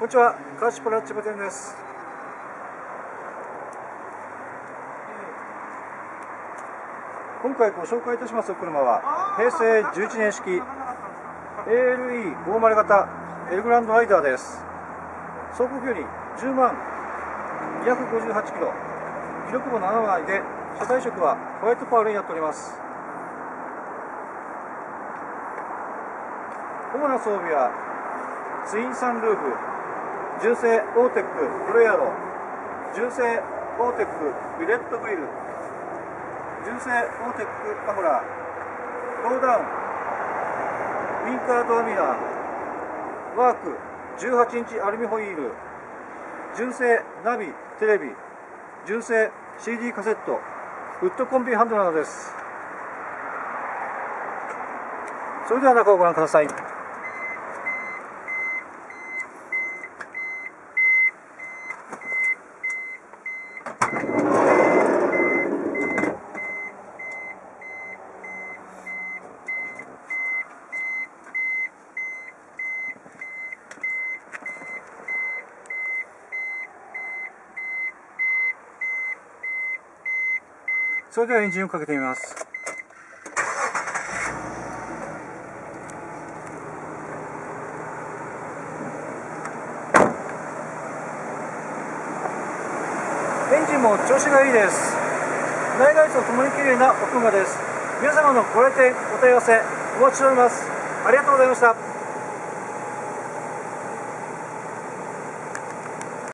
こんにちは、川内プラッチブ店です。今回ご紹介いたしますお車は、平成11年式 ALE50 型エルグランドライダーです。走行距離10万258キロ、記録も7枚で、車体色はホワイトパールになっております。主な装備はツインサンルーフ、純正オーテックプロエアロ、純正オーテックビレットグリル、純正オーテックマフラー、ローダウン、ウィンカードアミラー、ワーク。18インチアルミホイール、純正ナビ、テレビ、純正 CD カセット、ウッドコンビハンドなどです。それでは中をご覧ください。それではエンジンをかけてみます。エンジンも調子がいいです。内外ともに綺麗なお車です。皆様のご来店、お問い合わせお待ちしております。ありがとうございました。